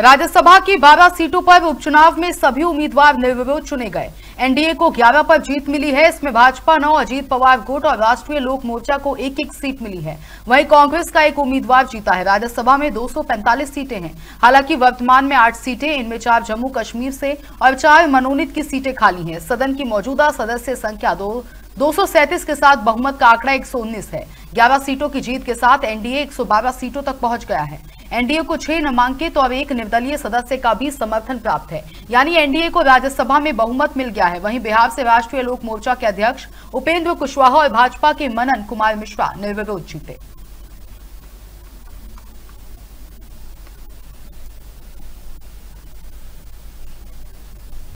राज्यसभा की 12 सीटों पर उपचुनाव में सभी उम्मीदवार निर्विरोध चुने गए। एनडीए को 11 पर जीत मिली है। इसमें भाजपा नौ, अजीत पवार गुट और राष्ट्रीय लोक मोर्चा को एक एक सीट मिली है। वहीं कांग्रेस का एक उम्मीदवार जीता है। राज्यसभा में 245 सीटें हैं। हालाँकि वर्तमान में आठ सीटें, इनमें चार जम्मू कश्मीर से और चार मनोनीत की सीटें खाली हैं। सदन की मौजूदा सदस्य संख्या दो दो के साथ बहुमत का आंकड़ा 119 है। 11 सीटों की जीत के साथ एनडीए 112 सीटों तक पहुँच गया है। एनडीए को छह नामांकित और एक निर्दलीय सदस्य का भी समर्थन प्राप्त है। यानी एनडीए को राज्यसभा में बहुमत मिल गया है। वहीं बिहार से राष्ट्रीय लोक मोर्चा के अध्यक्ष उपेंद्र कुशवाहा और भाजपा के मनन कुमार मिश्रा निर्विरोध जीते।